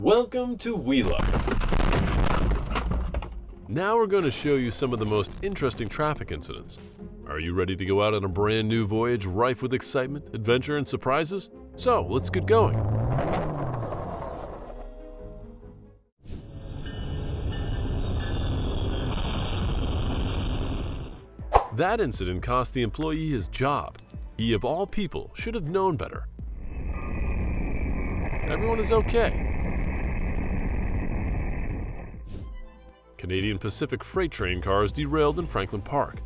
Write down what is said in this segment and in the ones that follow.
Welcome to WELUCK. Now we're going to show you some of the most interesting traffic incidents. Are you ready to go out on a brand new voyage rife with excitement, adventure, and surprises? So, let's get going. That incident cost the employee his job. He, of all people, should have known better. Everyone is okay. Canadian Pacific freight train cars derailed in Franklin Park.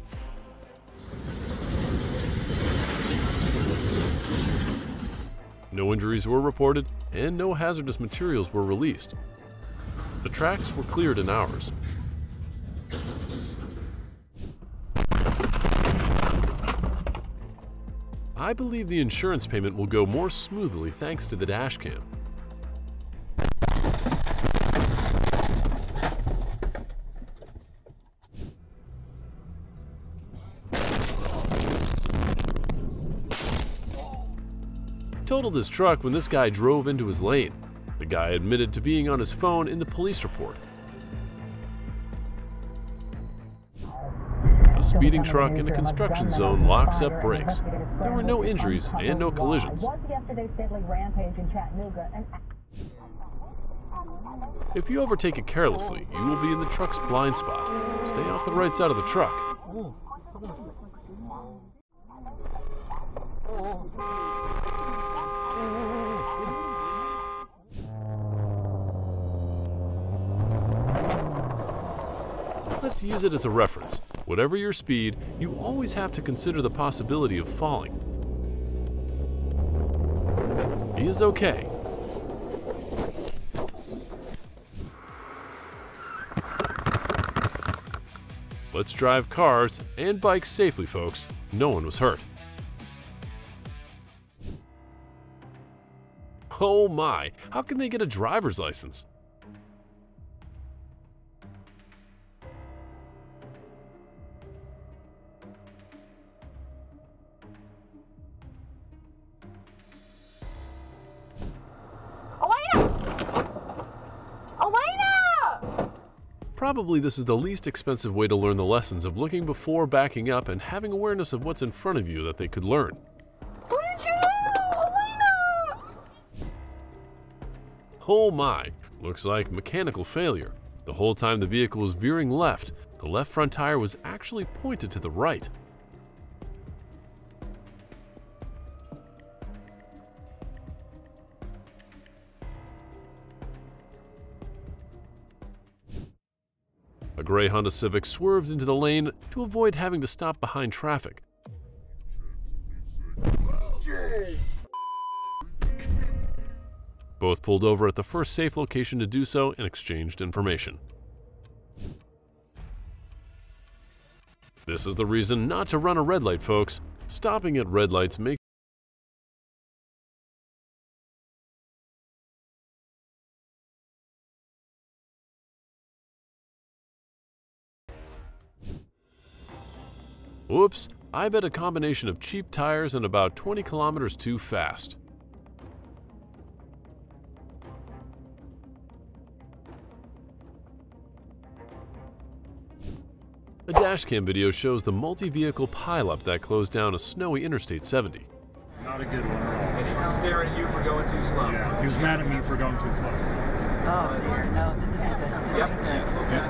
No injuries were reported and no hazardous materials were released. The tracks were cleared in hours. I believe the insurance payment will go more smoothly thanks to the dash cam. Totaled his truck when this guy drove into his lane. The guy admitted to being on his phone in the police report. A speeding truck in a construction zone locks up brakes. There were no injuries and no collisions. If you overtake it carelessly, you will be in the truck's blind spot. Stay off the right side of the truck. Let's use it as a reference. Whatever your speed, you always have to consider the possibility of falling. He is okay. Let's drive cars and bikes safely, folks. No one was hurt. Oh my, how can they get a driver's license? Probably this is the least expensive way to learn the lessons of looking before backing up and having awareness of what's in front of you that they could learn. What did you do? Elena! Oh my, looks like mechanical failure. The whole time the vehicle was veering left, the left front tire was actually pointed to the right. A gray Honda Civic swerved into the lane to avoid having to stop behind traffic. Both pulled over at the first safe location to do so and exchanged information. This is the reason not to run a red light, folks. Stopping at red lights makes Whoops, I bet a combination of cheap tires and about 20 kilometers too fast. A dashcam video shows the multi-vehicle pileup that closed down a snowy Interstate 70. Not a good one. And he was staring at you for going too slow. Yeah, he was mad at me for going too slow. Oh dear, no, this isn't good. This Yep.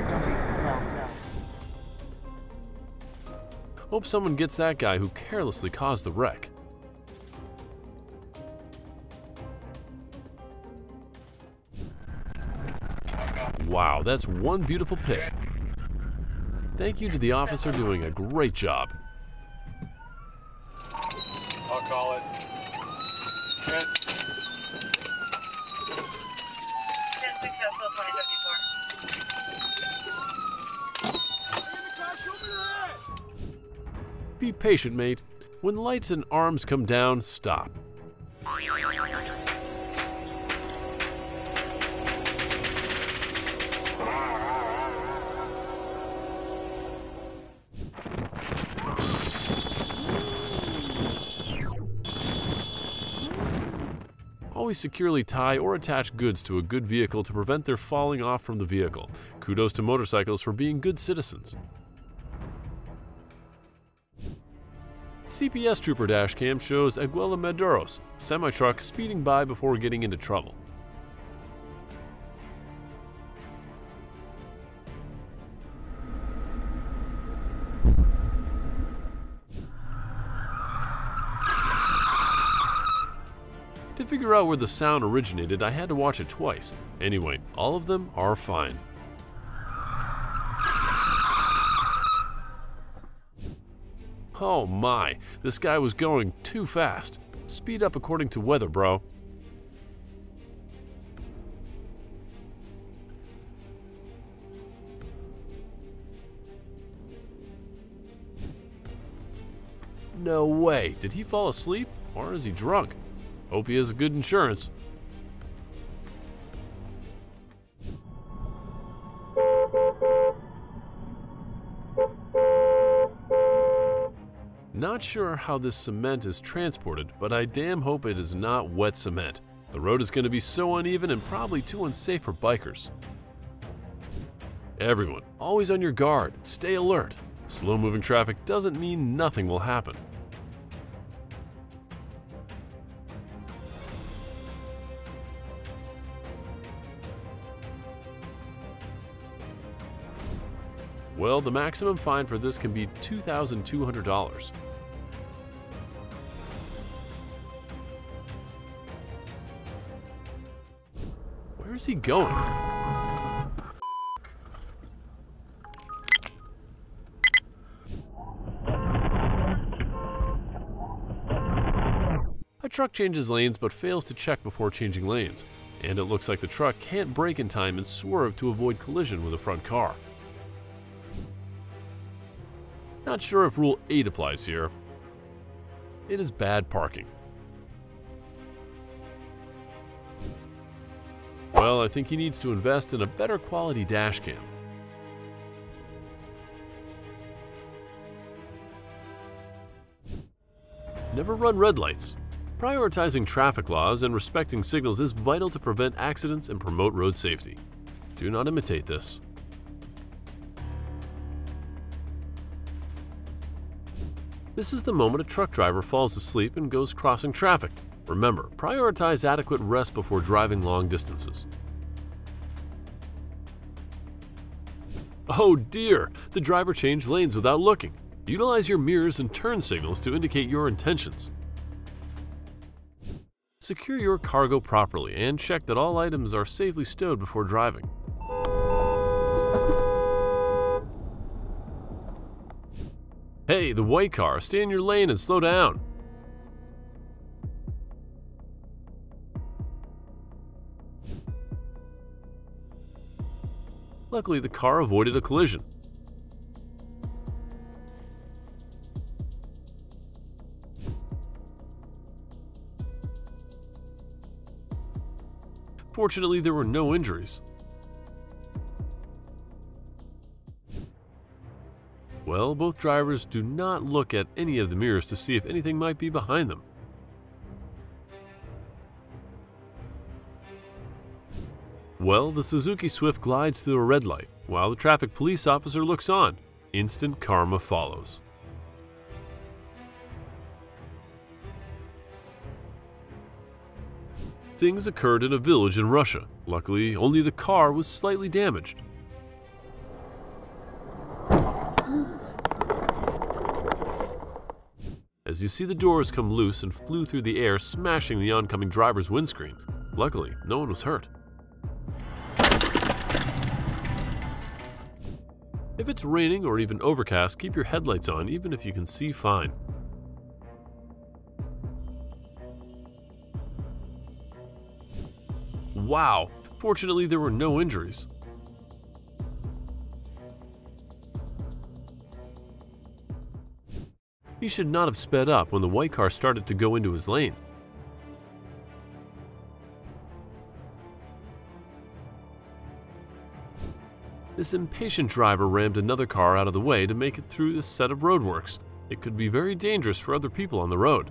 Isn't good. He's staring at you for just. Alright, you going back? No, Art, don't be, no, no. Hope someone gets that guy who carelessly caused the wreck. Wow, that's one beautiful pic. Thank you to the officer doing a great job. I'll call it. Patient, mate. When lights and arms come down, stop. Always securely tie or attach goods to a good vehicle to prevent their falling off from the vehicle. Kudos to motorcycles for being good citizens. DPS Trooper dashcam shows Aguila Maduros, semi-truck speeding by before getting into trouble. To figure out where the sound originated, I had to watch it twice. Anyway, all of them are fine. Oh my, this guy was going too fast. Speed up according to weather, bro. No way, did he fall asleep? Or is he drunk? Hope he has good insurance. Not sure how this cement is transported, but I damn hope it is not wet cement. The road is going to be so uneven and probably too unsafe for bikers. Everyone, always on your guard, stay alert. Slow moving traffic doesn't mean nothing will happen. Well, the maximum fine for this can be $2,200. Where is he going? A truck changes lanes but fails to check before changing lanes, and it looks like the truck can't brake in time and swerve to avoid collision with a front car. Not sure if Rule 8 applies here. It is bad parking. Well, I think he needs to invest in a better quality dashcam. Never run red lights. Prioritizing traffic laws and respecting signals is vital to prevent accidents and promote road safety. Do not imitate this. This is the moment a truck driver falls asleep and goes crossing traffic. Remember, prioritize adequate rest before driving long distances. Oh dear, the driver changed lanes without looking. Utilize your mirrors and turn signals to indicate your intentions. Secure your cargo properly and check that all items are safely stowed before driving. Hey, the white car, stay in your lane and slow down. Luckily, the car avoided a collision. Fortunately, there were no injuries. Well, both drivers do not look at any of the mirrors to see if anything might be behind them. Well, the Suzuki Swift glides through a red light, while the traffic police officer looks on. Instant karma follows. Things occurred in a village in Russia. Luckily, only the car was slightly damaged. As you see the doors come loose and flew through the air, smashing the oncoming driver's windscreen. Luckily, no one was hurt. If it's raining or even overcast, keep your headlights on even if you can see fine. Wow! Fortunately, there were no injuries. He should not have sped up when the white car started to go into his lane. This impatient driver rammed another car out of the way to make it through this set of roadworks. It could be very dangerous for other people on the road.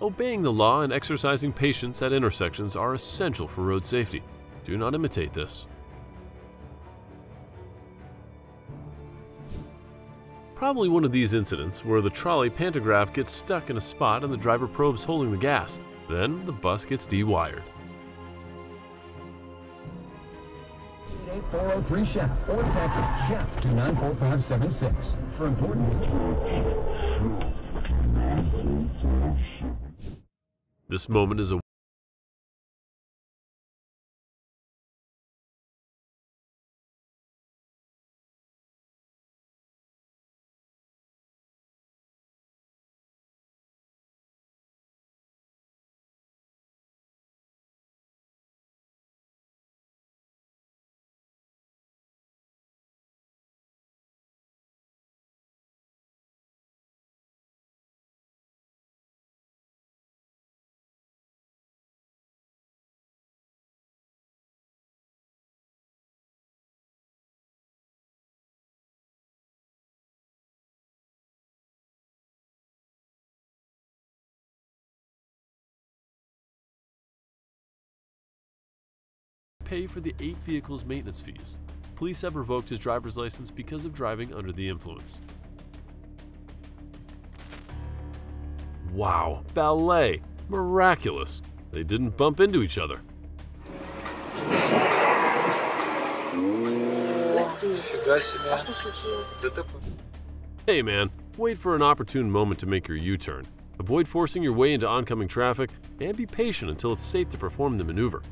Obeying the law and exercising patience at intersections are essential for road safety. Do not imitate this. Probably one of these incidents where the trolley pantograph gets stuck in a spot and the driver probes holding the gas. Then the bus gets dewired. 403 chef or text chef to 94576 for important This moment is a pay for the eight vehicles' maintenance fees. Police have revoked his driver's license because of driving under the influence. Wow, ballet! Miraculous! They didn't bump into each other. Hey man, wait for an opportune moment to make your U-turn. Avoid forcing your way into oncoming traffic and be patient until it's safe to perform the maneuver.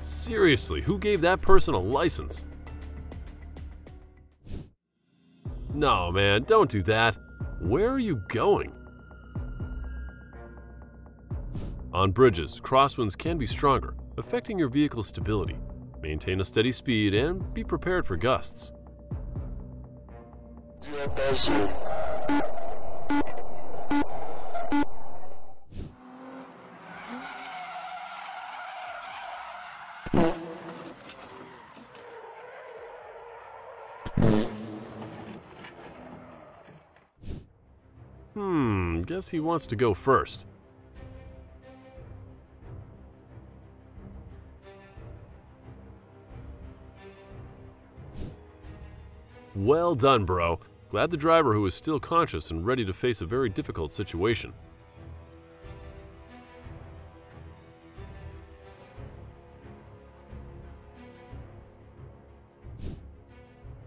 Seriously, who gave that person a license? No, man, don't do that. Where are you going? On bridges, crosswinds can be stronger, affecting your vehicle's stability. Maintain a steady speed and be prepared for gusts. Hmm, guess he wants to go first. Well done, bro. Glad the driver who is still conscious and ready to face a very difficult situation.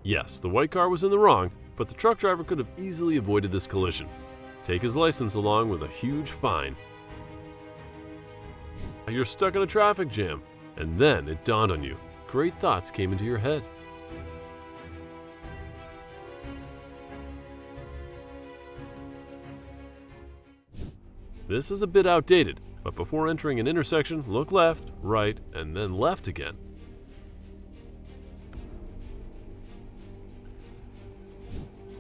Yes, the white car was in the wrong, but the truck driver could have easily avoided this collision. Take his license along with a huge fine. You're stuck in a traffic jam, and then it dawned on you. Great thoughts came into your head. This is a bit outdated, but before entering an intersection, look left, right, and then left again.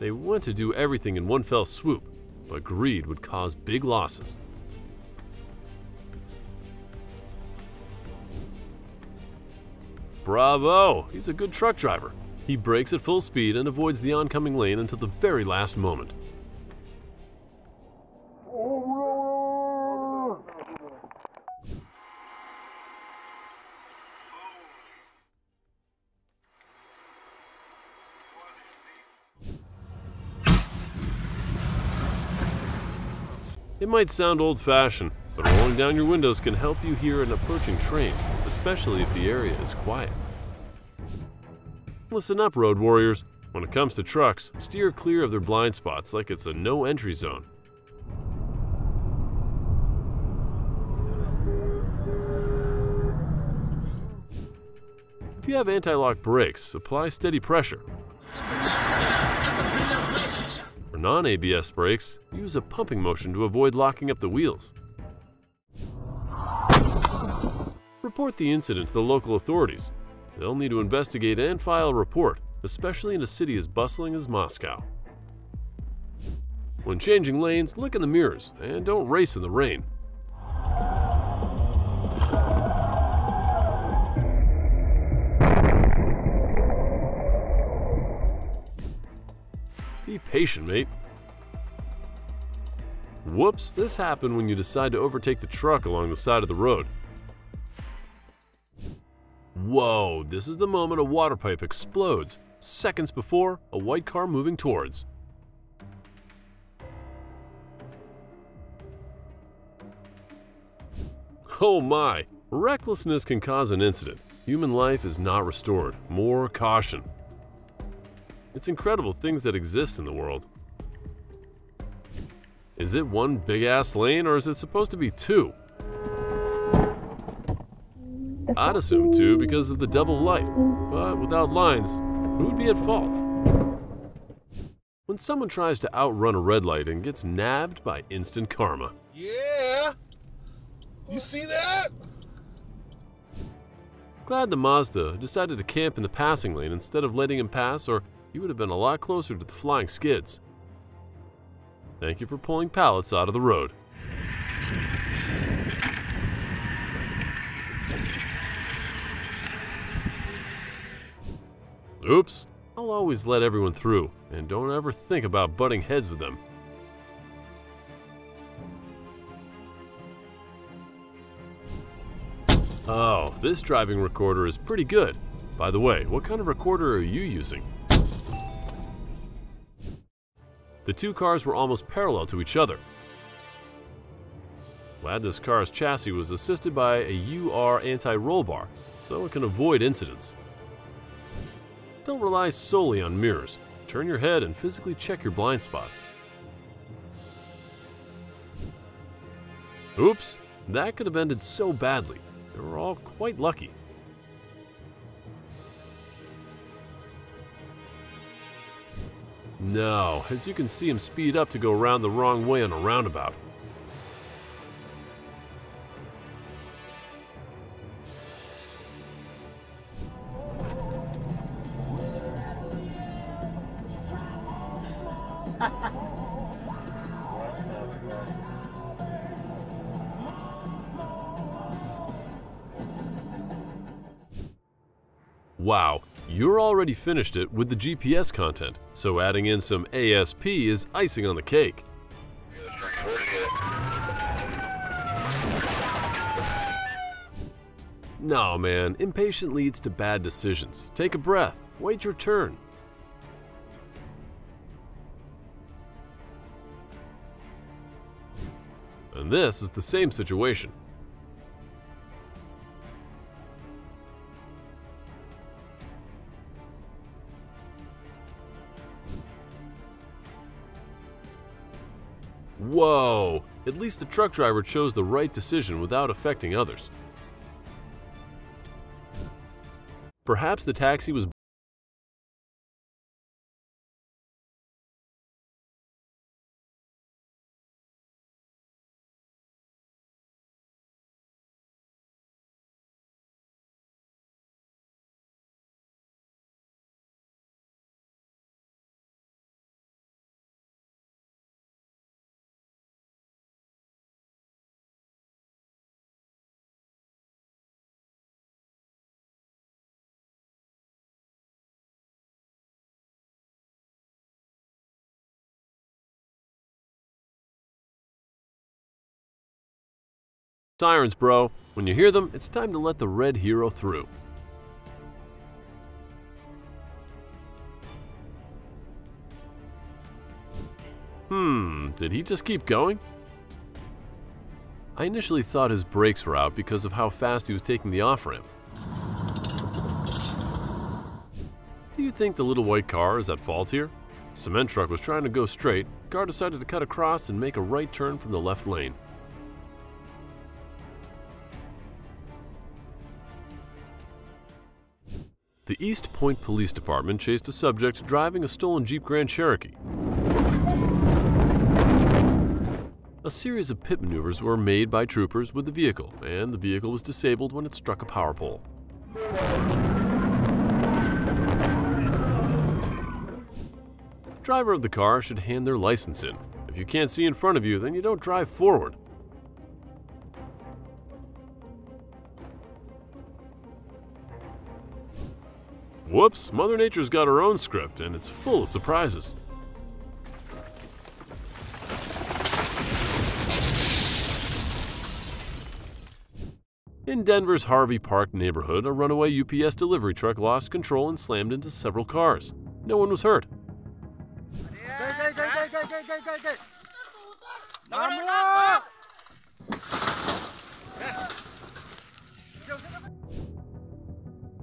They want to do everything in one fell swoop, but greed would cause big losses. Bravo! He's a good truck driver. He brakes at full speed and avoids the oncoming lane until the very last moment. It might sound old fashioned, but rolling down your windows can help you hear an approaching train, especially if the area is quiet. Listen up, road warriors. When it comes to trucks, steer clear of their blind spots like it's a no entry zone. If you have anti lock brakes, apply steady pressure. For non ABS brakes, use a pumping motion to avoid locking up the wheels. Report the incident to the local authorities. They'll need to investigate and file a report, especially in a city as bustling as Moscow. When changing lanes, look in the mirrors and don't race in the rain. Be patient, mate. Whoops, this happened when you decide to overtake the truck along the side of the road. Whoa, this is the moment a water pipe explodes, seconds before a white car moving towards. Oh my, recklessness can cause an incident. Human life is not restored. More caution. It's incredible things that exist in the world. Is it one big ass lane or is it supposed to be two? I'd assume two because of the double light, but without lines, who would be at fault? When someone tries to outrun a red light and gets nabbed by instant karma. Yeah! You see that? Glad the Mazda decided to camp in the passing lane instead of letting him pass, or he would have been a lot closer to the flying skids. Thank you for pulling pallets out of the road. Oops, I'll always let everyone through, and don't ever think about butting heads with them. Oh, this driving recorder is pretty good. By the way, what kind of recorder are you using? The two cars were almost parallel to each other. Glad this car's chassis was assisted by a UR anti-roll bar, so it can avoid incidents. Don't rely solely on mirrors. Turn your head and physically check your blind spots. Oops, that could have ended so badly. They were all quite lucky. No, as you can see him speed up to go around the wrong way on a roundabout. You're already finished it with the GPS content, so adding in some ASP is icing on the cake. No, man, impatient leads to bad decisions. Take a breath, wait your turn. And this is the same situation. Whoa! At least the truck driver chose the right decision without affecting others. Perhaps the taxi was Sirens, bro. When you hear them, it's time to let the red hero through. Hmm, did he just keep going? I initially thought his brakes were out because of how fast he was taking the off-ramp. Do you think the little white car is at fault here? Cement truck was trying to go straight, car decided to cut across and make a right turn from the left lane. East Point Police Department chased a subject driving a stolen Jeep Grand Cherokee. A series of pit maneuvers were made by troopers with the vehicle, and the vehicle was disabled when it struck a power pole. Driver of the car should hand their license in. If you can't see in front of you, then you don't drive forward. Whoops, Mother Nature's got her own script, and it's full of surprises. In Denver's Harvey Park neighborhood, a runaway UPS delivery truck lost control and slammed into several cars. No one was hurt.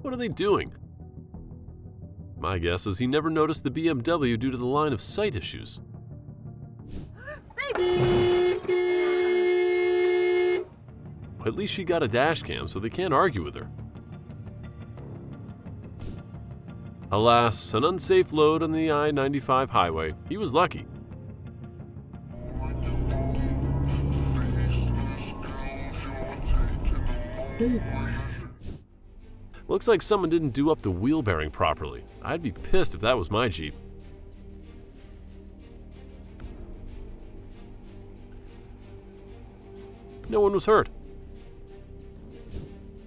What are they doing? My guess is he never noticed the BMW due to the line of sight issues. At least she got a dash cam, so they can't argue with her. Alas, an unsafe load on the I 95 highway. He was lucky. Looks like someone didn't do up the wheel bearing properly. I'd be pissed if that was my Jeep. No one was hurt.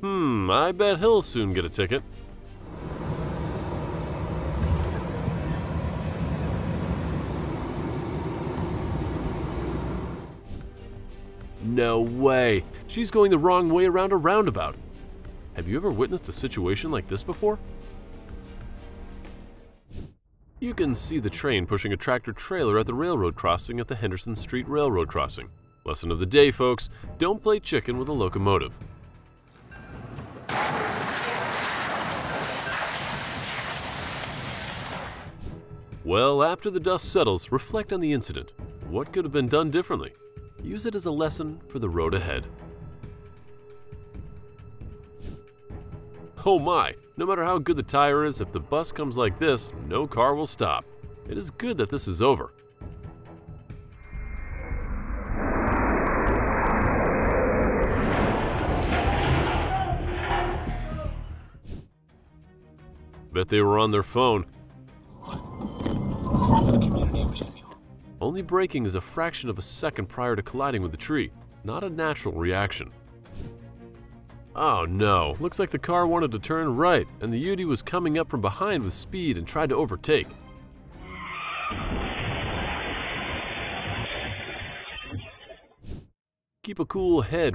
Hmm, I bet he'll soon get a ticket. No way! She's going the wrong way around a roundabout. Have you ever witnessed a situation like this before? You can see the train pushing a tractor trailer at the railroad crossing at the Henderson Street Railroad crossing. Lesson of the day, folks don't play chicken with a locomotive. Well, after the dust settles, reflect on the incident. What could have been done differently? Use it as a lesson for the road ahead. Oh my, no matter how good the tire is, if the bus comes like this, no car will stop. It is good that this is over. Bet they were on their phone. Only braking is a fraction of a second prior to colliding with the tree, not a natural reaction. Oh no, looks like the car wanted to turn right, and the Ute was coming up from behind with speed and tried to overtake. Keep a cool head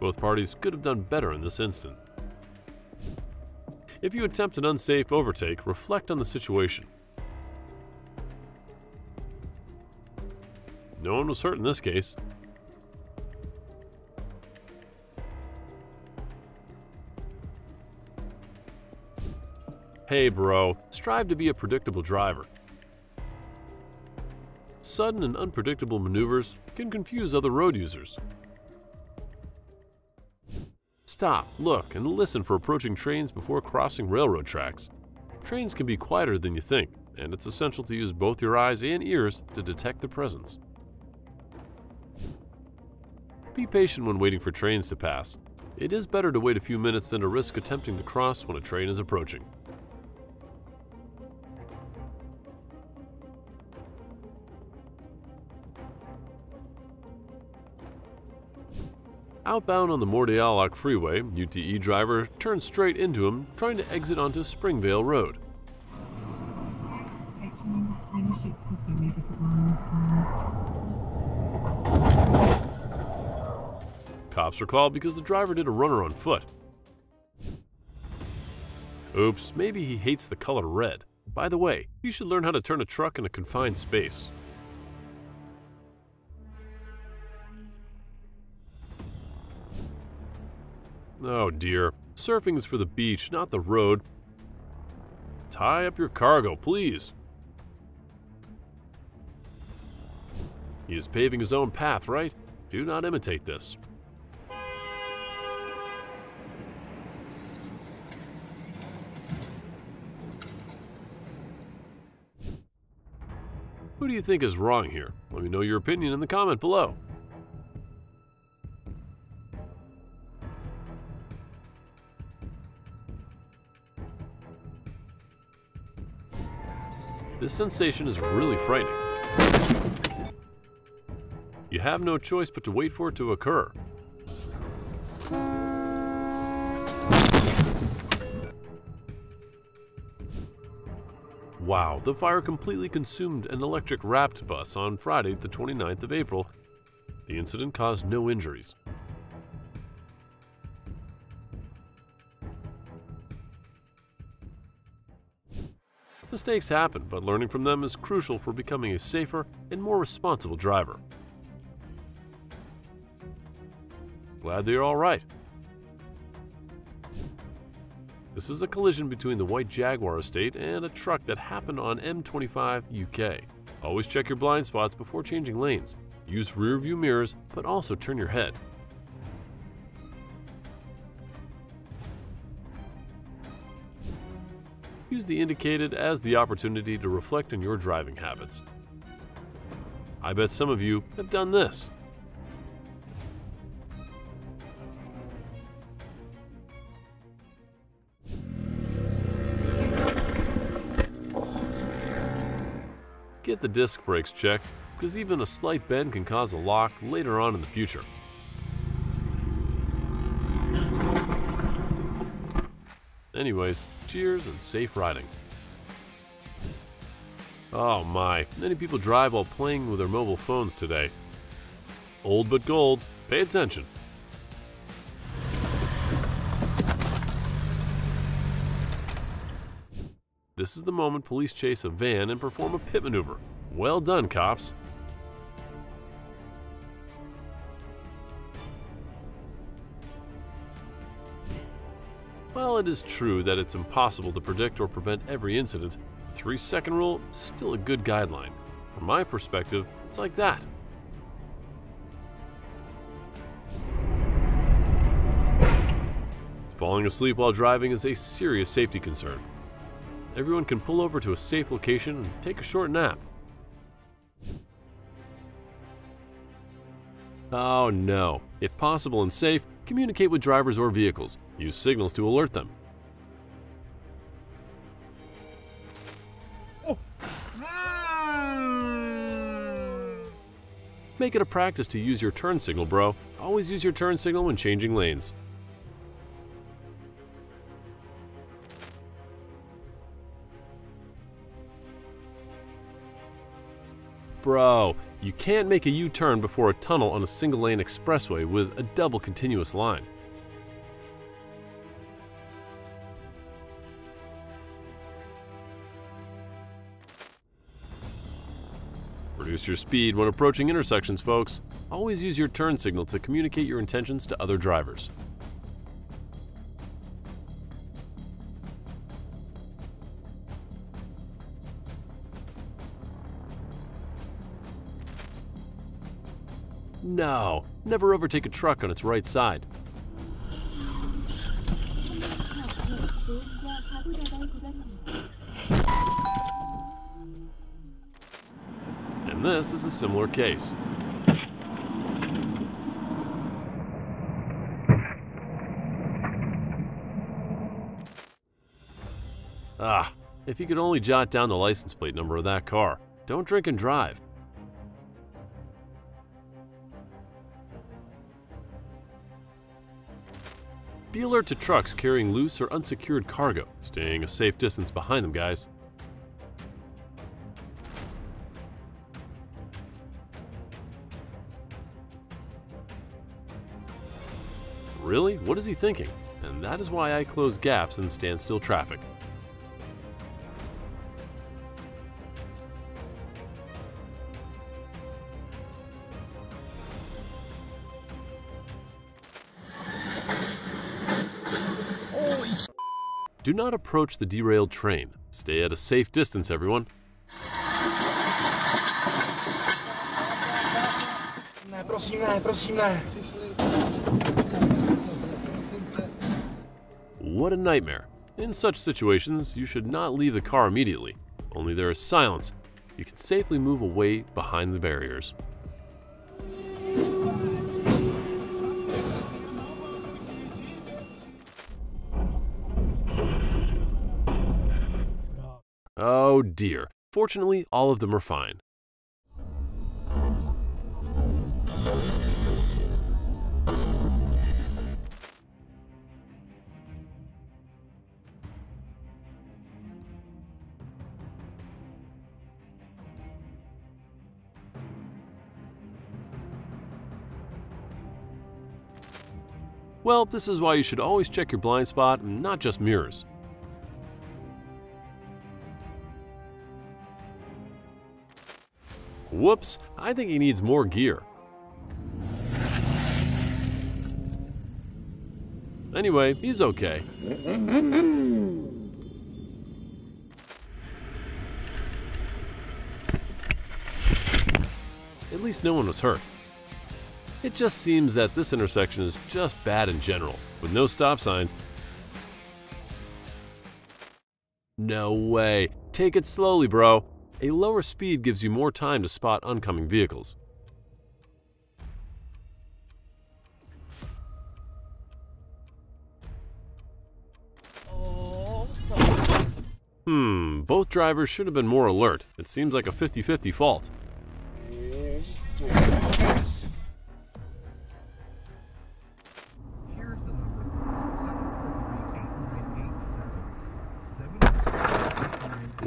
Both parties could have done better in this instant. If you attempt an unsafe overtake, reflect on the situation. No one was hurt in this case. Hey bro, strive to be a predictable driver. Sudden and unpredictable maneuvers can confuse other road users. Stop, look, and listen for approaching trains before crossing railroad tracks. Trains can be quieter than you think, and it's essential to use both your eyes and ears to detect their presence. Be patient when waiting for trains to pass. It is better to wait a few minutes than to risk attempting to cross when a train is approaching. Outbound on the Mordialloc Freeway, UTE driver turned straight into him, trying to exit onto Springvale Road. Cops were called because the driver did a runner on foot. Oops, maybe he hates the color red. By the way, you should learn how to turn a truck in a confined space. Oh dear, surfing is for the beach, not the road. Tie up your cargo, please. He is paving his own path, right? Do not imitate this. Who do you think is wrong here? Let me know your opinion in the comment below. This sensation is really frightening. You have no choice but to wait for it to occur. Wow, the fire completely consumed an electric wrapped bus on Friday, the 29th of April. The incident caused no injuries. Mistakes happen, but learning from them is crucial for becoming a safer and more responsible driver. Glad they're all right. This is a collision between the white Jaguar estate and a truck that happened on M25 UK. Always check your blind spots before changing lanes. Use rear view mirrors, but also turn your head. Use the indicated as the opportunity to reflect on your driving habits. I bet some of you have done this. Get the disc brakes checked, because even a slight bend can cause a lock later on in the future. Anyways, cheers and safe riding. Oh my, many people drive while playing with their mobile phones today. Old but gold, pay attention. This is the moment police chase a van and perform a pit maneuver. Well done, cops. While it is true that it's impossible to predict or prevent every incident, the 3 second rule is still a good guideline. From my perspective, it's like that. Falling asleep while driving is a serious safety concern. Everyone can pull over to a safe location and take a short nap. Oh no. If possible and safe, communicate with drivers or vehicles. Use signals to alert them. Make it a practice to use your turn signal, bro. Always use your turn signal when changing lanes. Bro, you can't make a U-turn before a tunnel on a single-lane expressway with a double continuous line. Reduce your speed when approaching intersections, folks. Always use your turn signal to communicate your intentions to other drivers. No, never overtake a truck on its right side. This is a similar case. Ah, if you could only jot down the license plate number of that car. Don't drink and drive. Be alert to trucks carrying loose or unsecured cargo, staying a safe distance behind them, guys. Really? What is he thinking? And that is why I close gaps in standstill traffic. Do not approach the derailed train. Stay at a safe distance, everyone. What a nightmare. In such situations, you should not leave the car immediately. Only there is silence. You can safely move away behind the barriers. Oh dear. Fortunately, all of them are fine. Well, this is why you should always check your blind spot not just mirrors. Whoops, I think he needs more gear. Anyway, he's okay. At least no one was hurt. It just seems that this intersection is just bad in general, with no stop signs. No way. Take it slowly, bro. A lower speed gives you more time to spot oncoming vehicles. Hmm, both drivers should have been more alert. It seems like a 50-50 fault.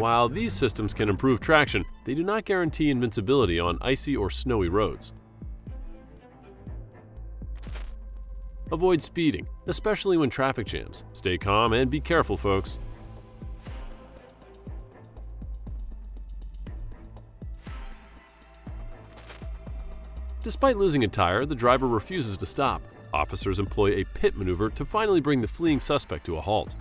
While these systems can improve traction, they do not guarantee invincibility on icy or snowy roads. Avoid speeding, especially when traffic jams. Stay calm and be careful, folks. Despite losing a tire, the driver refuses to stop. Officers employ a pit maneuver to finally bring the fleeing suspect to a halt.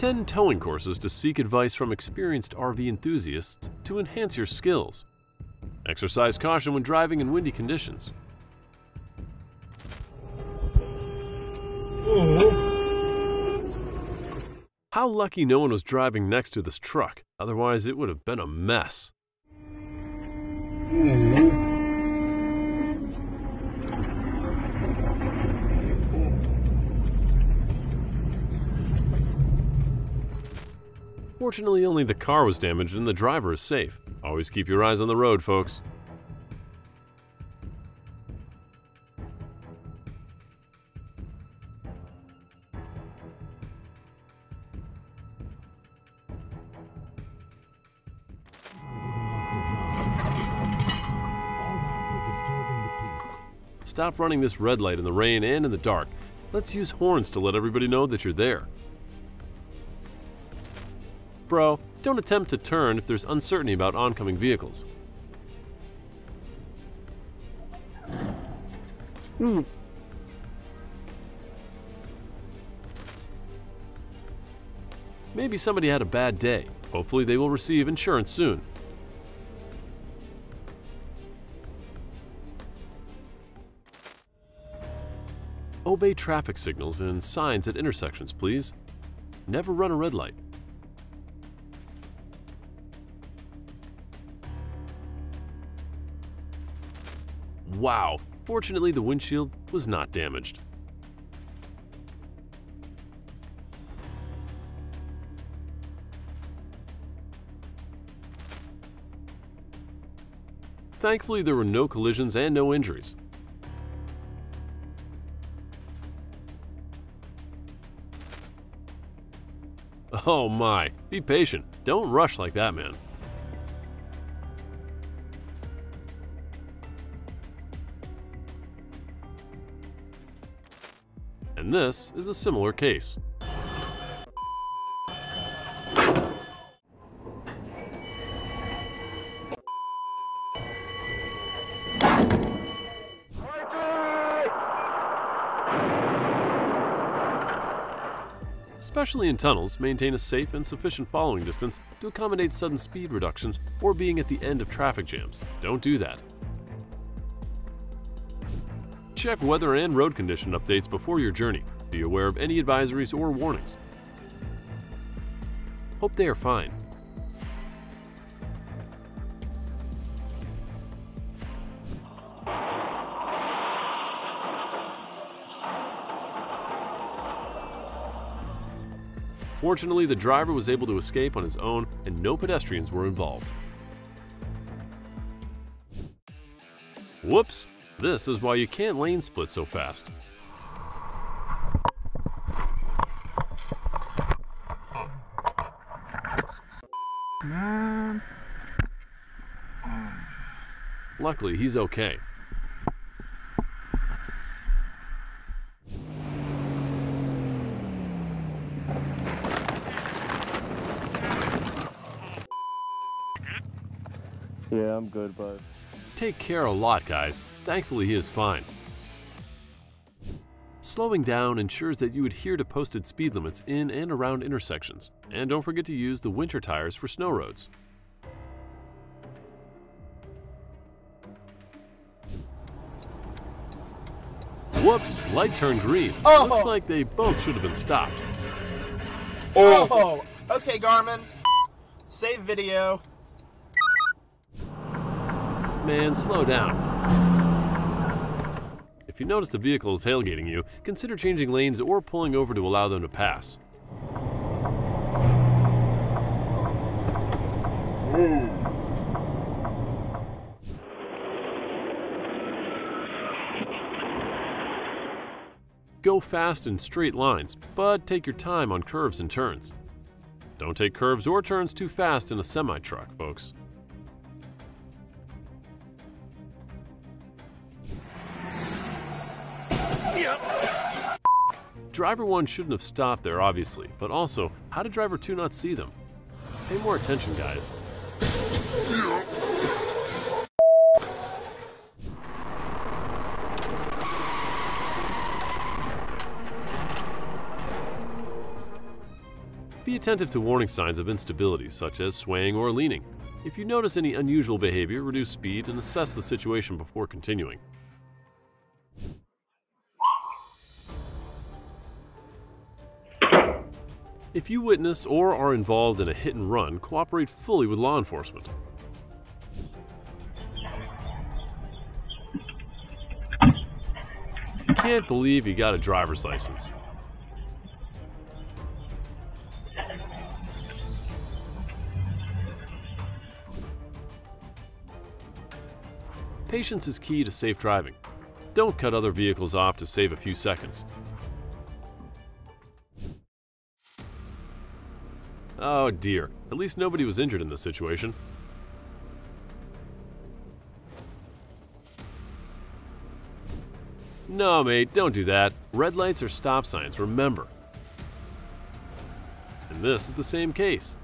Attend towing courses to seek advice from experienced RV enthusiasts to enhance your skills. Exercise caution when driving in windy conditions. Mm-hmm. How lucky no one was driving next to this truck, otherwise it would have been a mess. Mm-hmm. Fortunately, only the car was damaged and the driver is safe. Always keep your eyes on the road, folks. Stop running this red light in the rain and in the dark. Let's use horns to let everybody know that you're there. Bro, don't attempt to turn if there's uncertainty about oncoming vehicles. Hmm. Maybe somebody had a bad day. Hopefully, they will receive insurance soon. Obey traffic signals and signs at intersections, please. Never run a red light. Wow, fortunately the windshield was not damaged. Thankfully, there were no collisions and no injuries. Oh my, be patient. Don't rush like that, man. And this is a similar case. Especially in tunnels, maintain a safe and sufficient following distance to accommodate sudden speed reductions or being at the end of traffic jams. Don't do that. Check weather and road condition updates before your journey. Be aware of any advisories or warnings. Hope they are fine. Fortunately, the driver was able to escape on his own and no pedestrians were involved. Whoops! This is why you can't lane split so fast. Luckily, he's okay. Yeah, I'm good, bud. Take care a lot, guys. Thankfully, he is fine. Slowing down ensures that you adhere to posted speed limits in and around intersections, and don't forget to use the winter tires for snow roads. Whoops, light turned green. Oh. Looks like they both should have been stopped. Oh, oh okay, Garmin. Save video. Man, slow down. If you notice the vehicle tailgating you, consider changing lanes or pulling over to allow them to pass. Go fast in straight lines, but take your time on curves and turns. Don't take curves or turns too fast in a semi-truck, folks. Driver 1 shouldn't have stopped there, obviously, but also, how did driver 2 not see them? Pay more attention, guys. Be attentive to warning signs of instability, such as swaying or leaning. If you notice any unusual behavior, reduce speed and assess the situation before continuing. If you witness or are involved in a hit and run, cooperate fully with law enforcement. Can't believe you got a driver's license. Patience is key to safe driving. Don't cut other vehicles off to save a few seconds. Oh dear, at least nobody was injured in this situation. No, mate, don't do that. Red lights are stop signs, remember. And this is the same case.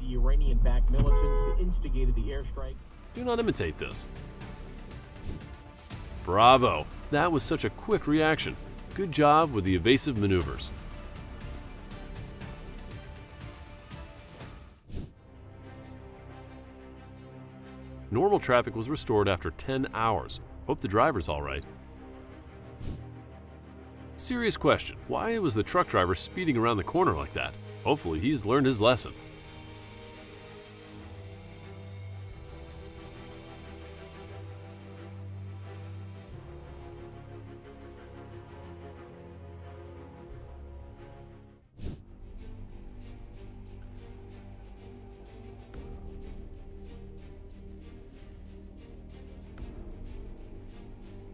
The Iranian-backed militants that instigated the airstrike. Do not imitate this. Bravo! That was such a quick reaction. Good job with the evasive maneuvers. Normal traffic was restored after 10 hours. Hope the driver's alright. Serious question. Why was the truck driver speeding around the corner like that? Hopefully he's learned his lesson.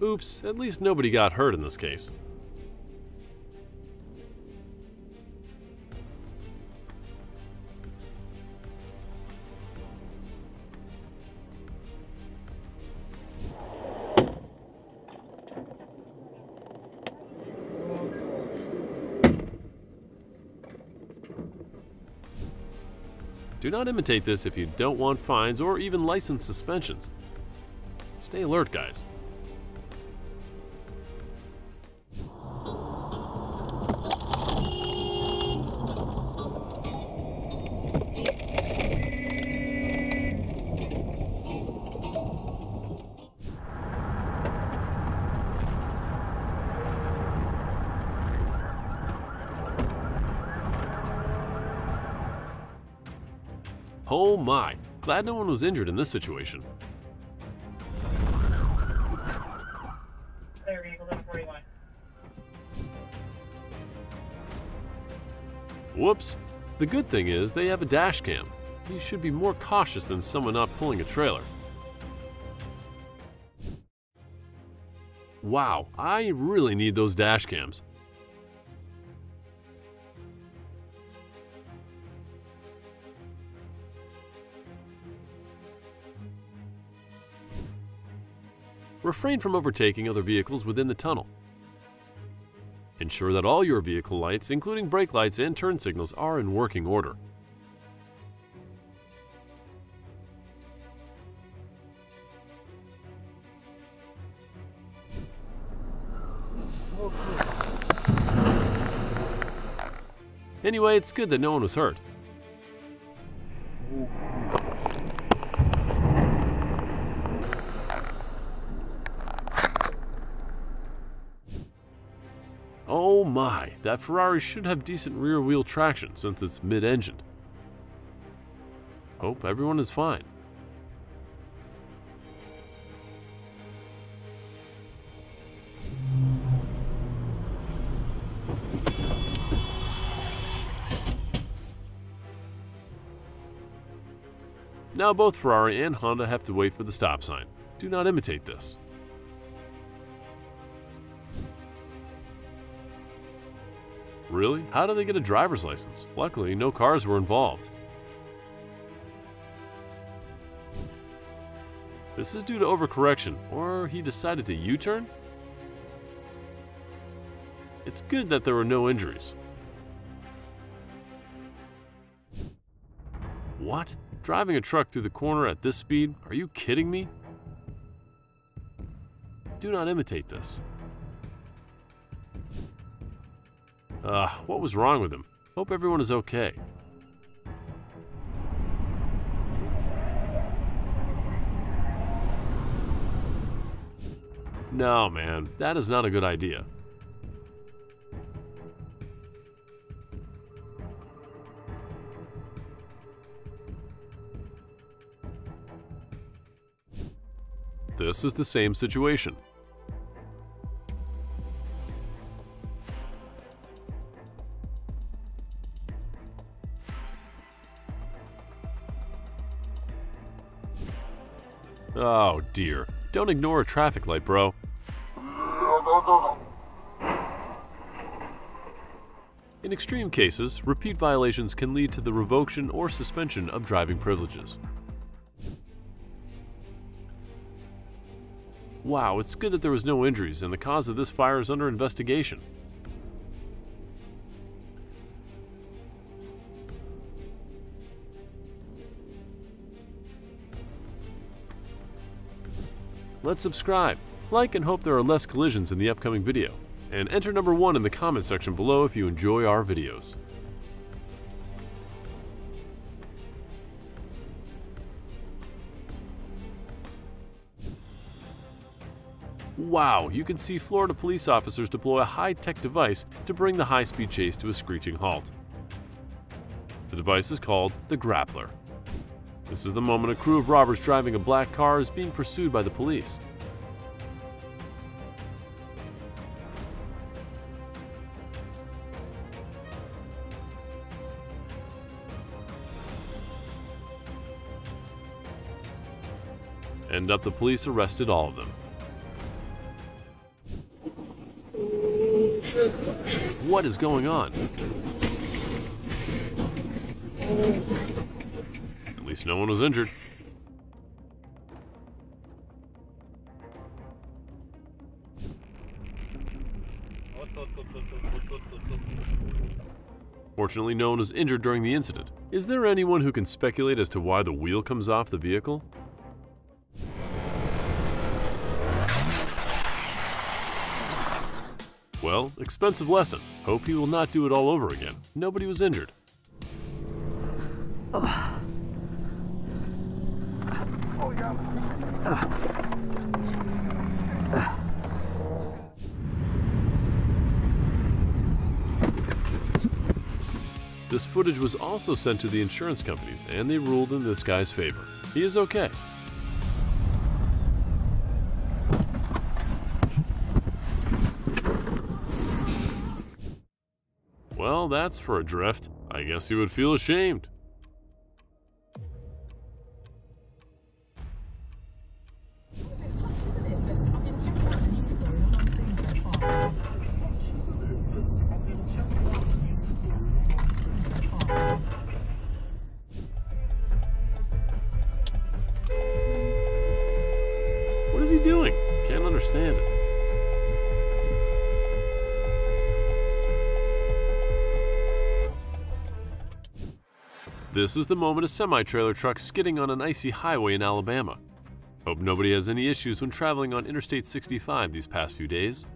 Oops, at least nobody got hurt in this case. Do not imitate this if you don't want fines or even license suspensions. Stay alert, guys. Glad no one was injured in this situation. Clear vehicle 41. Whoops. The good thing is they have a dash cam. You should be more cautious than someone not pulling a trailer. Wow, I really need those dash cams. Refrain from overtaking other vehicles within the tunnel. Ensure that all your vehicle lights, including brake lights and turn signals, are in working order. Anyway, it's good that no one was hurt. That Ferrari should have decent rear wheel traction since it's mid-engined. Hope everyone is fine. Now both Ferrari and Honda have to wait for the stop sign. Do not imitate this. Really? How did they get a driver's license? Luckily, no cars were involved. This is due to overcorrection, or he decided to U-turn? It's good that there were no injuries. What? Driving a truck through the corner at this speed? Are you kidding me? Do not imitate this. Ugh, what was wrong with him? Hope everyone is okay. No, man, that is not a good idea. This is the same situation. Oh dear. Don't ignore a traffic light, bro. In extreme cases, repeat violations can lead to the revocation or suspension of driving privileges. Wow, it's good that there was no injuries and the cause of this fire is under investigation. Let's subscribe, like and hope there are less collisions in the upcoming video, and enter number one in the comment section below if you enjoy our videos. Wow, you can see Florida police officers deploy a high-tech device to bring the high-speed chase to a screeching halt. The device is called the Grappler. This is the moment a crew of robbers driving a black car is being pursued by the police. End up the police arrested all of them. What is going on? Least no one was injured. Fortunately, no one was injured during the incident. Is there anyone who can speculate as to why the wheel comes off the vehicle? Well, expensive lesson. Hope he will not do it all over again. Nobody was injured. This footage was also sent to the insurance companies, and they ruled in this guy's favor. He is okay. Well, that's for a drift. I guess he would feel ashamed. This is the moment a semi-trailer truck skidding on an icy highway in Alabama. Hope nobody has any issues when traveling on Interstate 65 these past few days.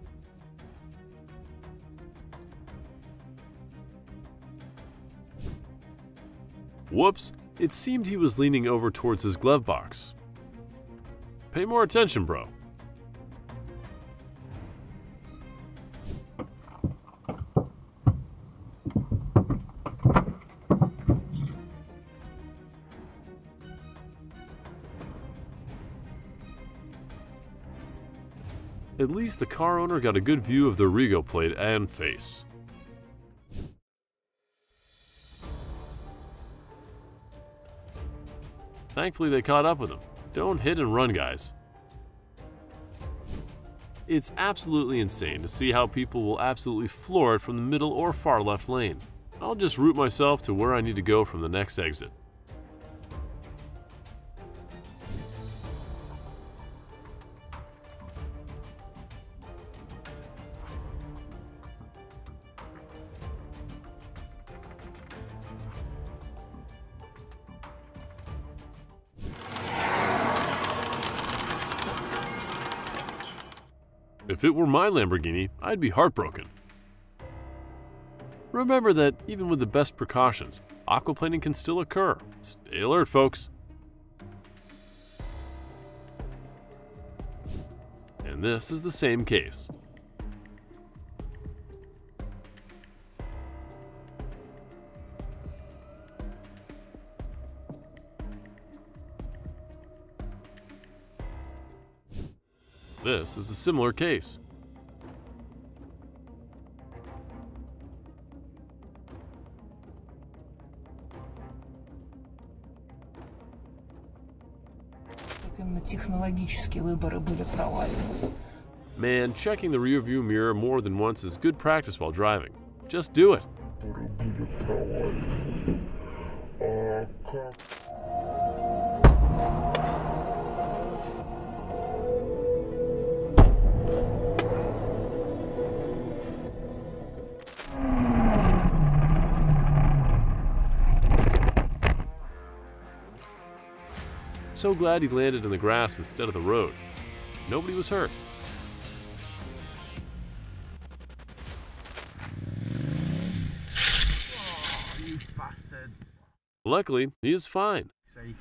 Whoops, it seemed he was leaning over towards his glove box. Pay more attention, bro. At least the car owner got a good view of the Rego plate and face. Thankfully, they caught up with him. Don't hit and run, guys. It's absolutely insane to see how people will absolutely floor it from the middle or far left lane. I'll just route myself to where I need to go from the next exit. If it were my Lamborghini, I'd be heartbroken. Remember that even with the best precautions, aquaplaning can still occur. Stay alert, folks. And this is the same case. This is a similar case. Man, checking the rearview mirror more than once is good practice while driving. Just do it. So glad he landed in the grass instead of the road. Nobody was hurt. Bastard. Luckily, he is fine. See?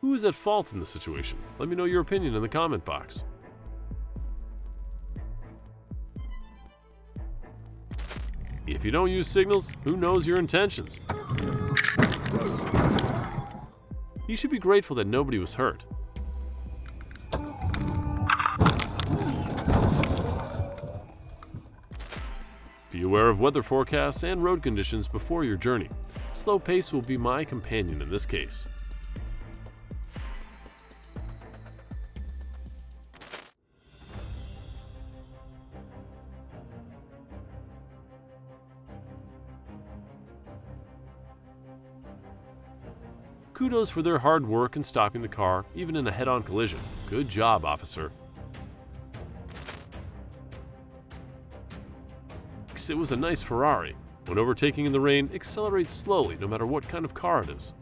Who is at fault in this situation? Let me know your opinion in the comment box. If you don't use signals, who knows your intentions? You should be grateful that nobody was hurt. Be aware of weather forecasts and road conditions before your journey. Slow pace will be my companion in this case. Kudos for their hard work in stopping the car, even in a head-on collision. Good job, officer. It was a nice Ferrari. When overtaking in the rain, accelerate slowly no matter what kind of car it is.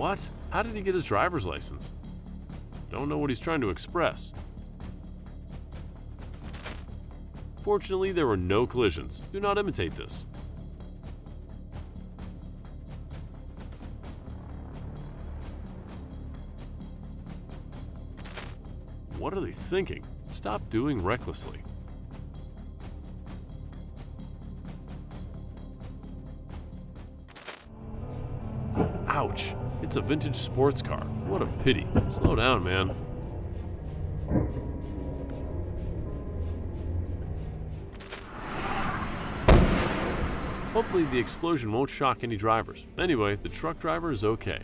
What? How did he get his driver's license? Don't know what he's trying to express. Fortunately, there were no collisions. Do not imitate this. What are they thinking? Stop doing recklessly. Ouch. It's a vintage sports car. What a pity. Slow down, man. Hopefully the explosion won't shock any drivers. Anyway, the truck driver is okay.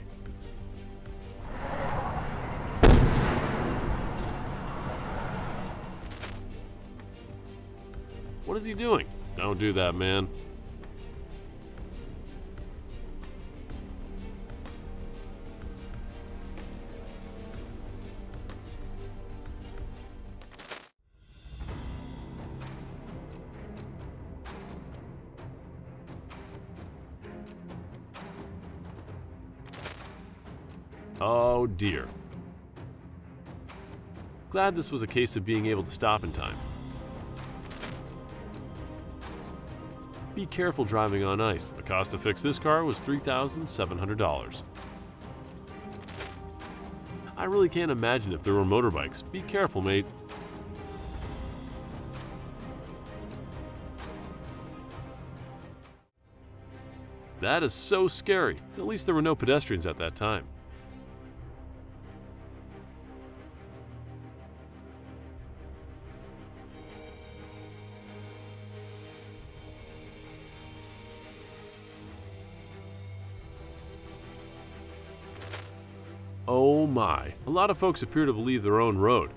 What is he doing? Don't do that, man. Dear. Glad this was a case of being able to stop in time. Be careful driving on ice. The cost to fix this car was $3,700. I really can't imagine if there were motorbikes. Be careful, mate. That is so scary. At least there were no pedestrians at that time. Lot of folks appear to believe their own road.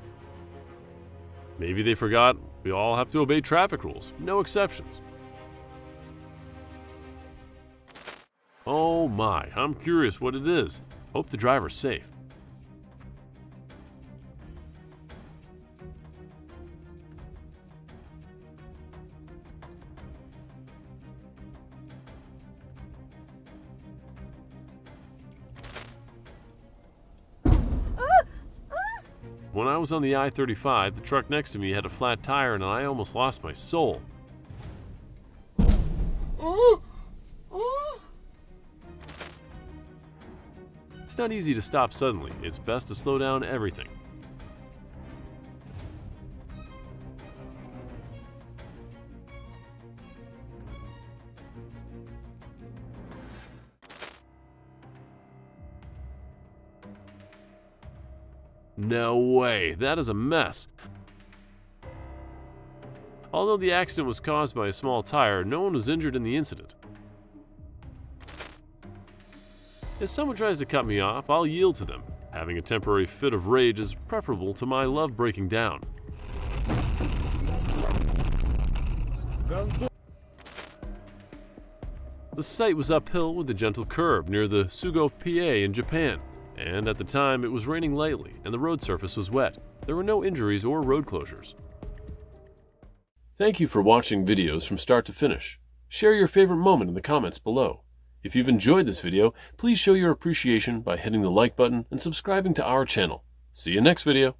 Maybe they forgot we all have to obey traffic rules, no exceptions. Oh my, I'm curious what it is. Hope the driver's safe. Was on the I-35, the truck next to me had a flat tire and I almost lost my soul. It's not easy to stop suddenly. It's best to slow down everything. No way, that is a mess. Although the accident was caused by a small tire, no one was injured in the incident. If someone tries to cut me off, I'll yield to them. Having a temporary fit of rage is preferable to my love breaking down. The site was uphill with a gentle curve near the Sugo PA in Japan, and at the time it was raining lightly and the road surface was wet. There were no injuries or road closures. Thank you for watching videos from start to finish. Share your favorite moment in the comments below. If you've enjoyed this video, please show your appreciation by hitting the like button and subscribing to our channel. See you next video.